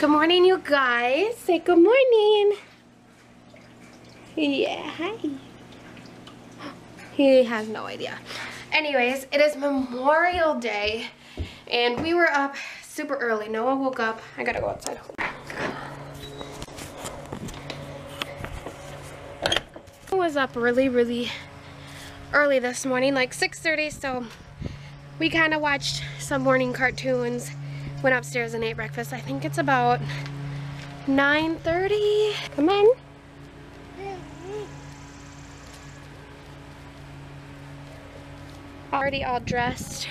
Good morning, you guys. Say good morning. Yeah, hi. He has no idea. Anyways, it is Memorial Day, and we were up super early. Noah woke up. I gotta go outside. I was up really, really early this morning, like 6.30, so we kind of watched some morning cartoons went upstairs and ate breakfast. I think it's about 9.30. Come on. Already all dressed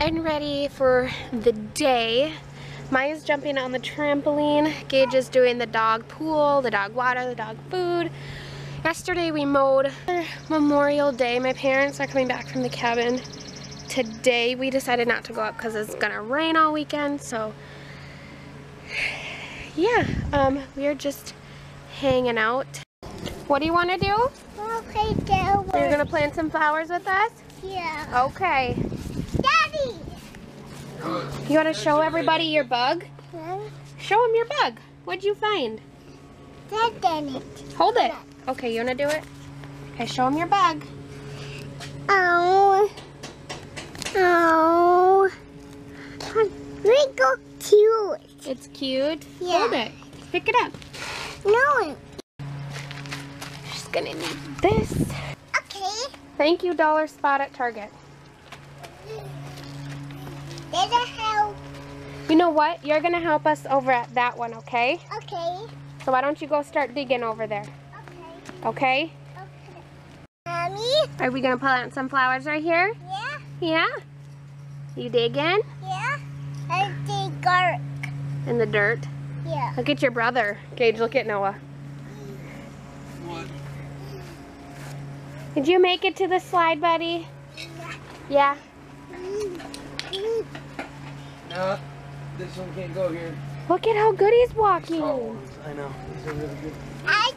and ready for the day. Myah's jumping on the trampoline. Gage is doing the dog pool, the dog water, the dog food. Yesterday we mowed Memorial Day. My parents are coming back from the cabin today we decided not to go up because it's gonna rain all weekend so yeah um we're just hanging out what do you want to do Okay, flowers. you're gonna plant some flowers with us Yeah. okay Daddy. you want to show everybody your bug Huh? show them your bug what'd you find Dad it. hold it okay you want to do it okay show them your bug Oh. Oh. Wiggle cute. it's cute Yeah. hold it pick it up No. she's gonna need this Okay. thank you dollar spot at target There's a help. You know what? You're gonna help us over at that one, okay? Okay. So why don't you go start digging over there, Okay. okay? Okay. Mommy? Are we gonna plant some flowers right here? Yeah. Yeah? You digging? Yeah. I dig garlic. In the dirt? Yeah. Look at your brother. Gage, look at Noah. Did you make it to the slide, buddy? Yeah. No, this one can't go here. Look at how good he's walking. Oh, I know. These are really good. I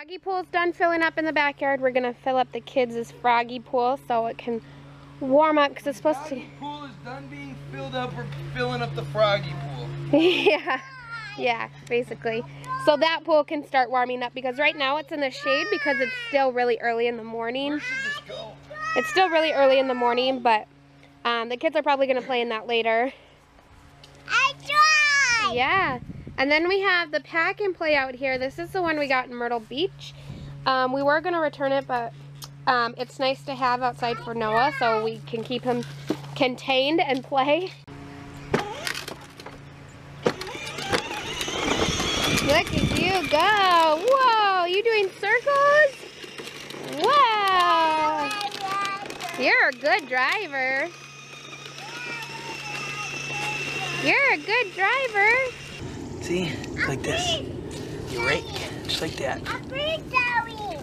When the doggy pool's done filling up in the backyard, we're gonna fill up the kids' froggy pool so it can warm up because it's supposed to. Froggy pool is done being filled up. We're filling up the froggy pool. yeah, yeah, basically. So that pool can start warming up because right now it's in the shade because it's still really early in the morning. Where should this go? It's still really early in the morning, but um, the kids are probably gonna play in that later. I tried. Yeah. And then we have the pack and play out here. This is the one we got in Myrtle Beach. Um, we were gonna return it, but um, it's nice to have outside for Noah so we can keep him contained and play. Look at you go. Whoa, you doing circles? Wow. You're a good driver. You're a good driver. See? Like this. You rake. Just like that. A bird dying.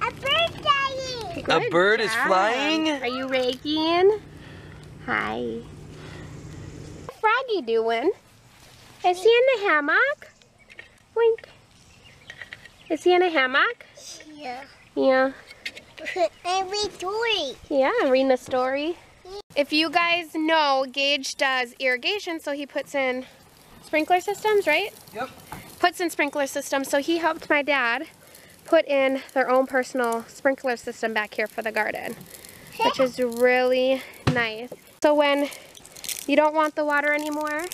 A bird dying. A Good bird is flying? Are you raking? Hi. What's Froggy doing? Is he in the hammock? Wink. Is he in a hammock? Yeah. Yeah. And we story. Yeah, reading a story. If you guys know, Gage does irrigation, so he puts in sprinkler systems, right? Yep. Puts in sprinkler systems, so he helped my dad put in their own personal sprinkler system back here for the garden, which is really nice. So when you don't want the water anymore,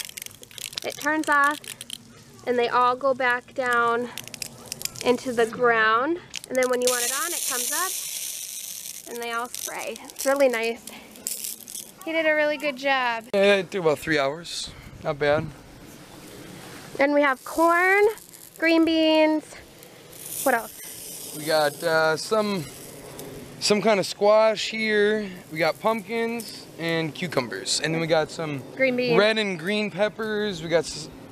it turns off and they all go back down into the ground. And then when you want it on, it comes up and they all spray. It's really nice. He did a really good job. Yeah, it took about three hours. Not bad. And we have corn, green beans. What else? We got uh, some some kind of squash here. We got pumpkins and cucumbers, and then we got some Green beans. red and green peppers. We got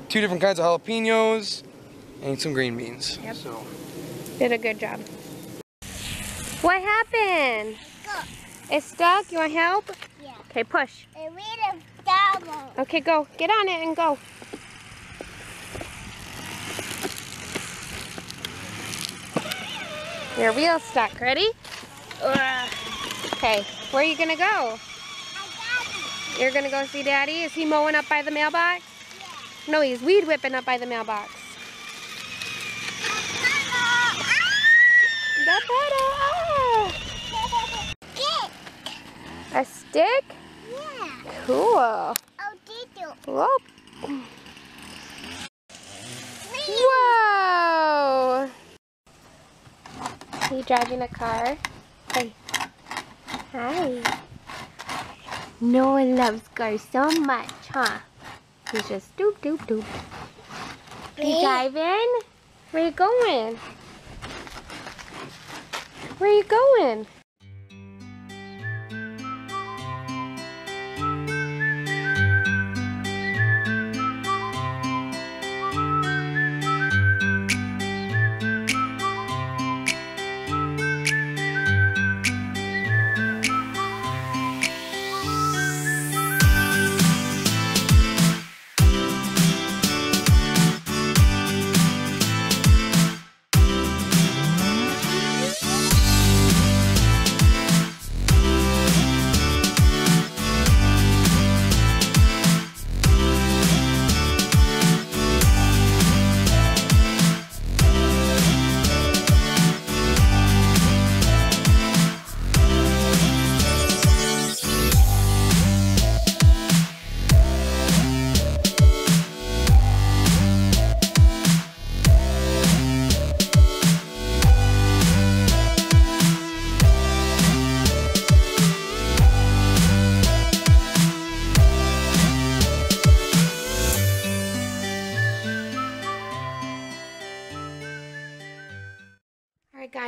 two different kinds of jalapenos and some green beans. Yep. So Did a good job. What happened? Go. It's stuck. You want help? Yeah. Okay, push. I read a double. Okay, go. Get on it and go. Your wheel's stuck. Ready? Ugh. Okay, where are you gonna go? I got it. You're gonna go see Daddy? Is he mowing up by the mailbox? No, he's weed whipping up by the mailbox. Pedal. Ah! A stick? Yeah. Cool. Oh, did you? Whoa. Whee! Whoa! Are you driving a car? Hey. Hi. Noah loves cars so much, huh? He's just doop doop doop. You driving? Where you going? Where you going?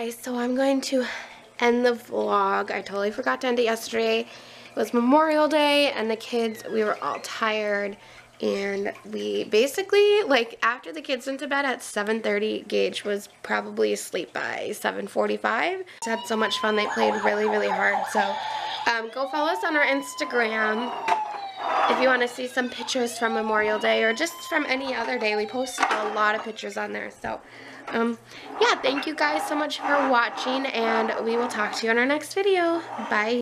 Guys, so I'm going to end the vlog. I totally forgot to end it yesterday. It was Memorial Day and the kids, we were all tired and we basically, like after the kids went to bed at 7.30, Gage was probably asleep by 7.45. Had so much fun, they played really, really hard. So um, go follow us on our Instagram if you want to see some pictures from Memorial Day or just from any other day. We posted a lot of pictures on there. So, um, yeah, thank you guys so much for watching, and we will talk to you in our next video. Bye.